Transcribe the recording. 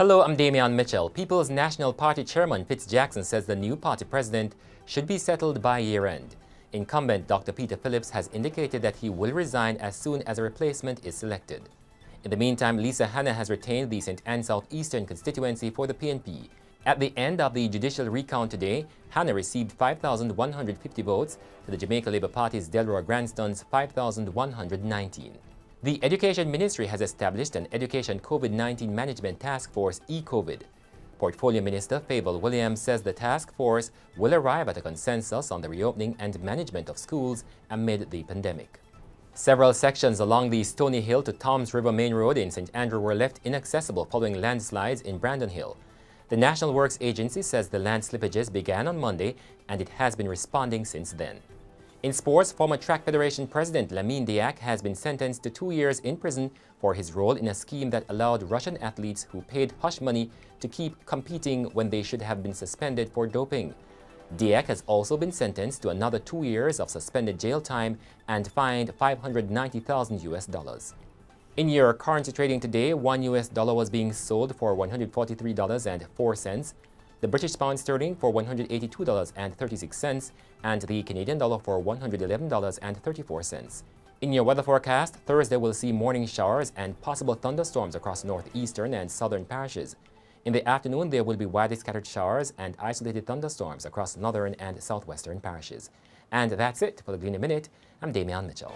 Hello, I'm Damian Mitchell. People's National Party Chairman Fitz Jackson says the new party president should be settled by year-end. Incumbent Dr. Peter Phillips has indicated that he will resign as soon as a replacement is selected. In the meantime, Lisa Hanna has retained the St. Ann Southeastern constituency for the PNP. At the end of the judicial recount today, Hanna received 5,150 votes to the Jamaica Labour Party's Delroy Granston's 5,119. The Education Ministry has established an Education COVID-19 Management Task Force, e-COVID. Portfolio Minister Fayval Williams says the task force will arrive at a consensus on the reopening and management of schools amid the pandemic. Several sections along the Stony Hill to Toms River Main Road in St. Andrew were left inaccessible following landslides in Brandon Hill. The National Works Agency says the land slippages began on Monday and it has been responding since then. In sports, former Track Federation President Lamine Diack has been sentenced to two years in prison for his role in a scheme that allowed Russian athletes who paid hush money to keep competing when they should have been suspended for doping. Diack has also been sentenced to another two years of suspended jail time and fined 590,000 US dollars. In your currency trading today, one US dollar was being sold for $143.04 the British pound sterling for $182.36, and the Canadian dollar for $111.34. In your weather forecast, Thursday will see morning showers and possible thunderstorms across northeastern and southern parishes. In the afternoon, there will be widely scattered showers and isolated thunderstorms across northern and southwestern parishes. And that's it for the Gleaner Minute. I'm Damian Mitchell.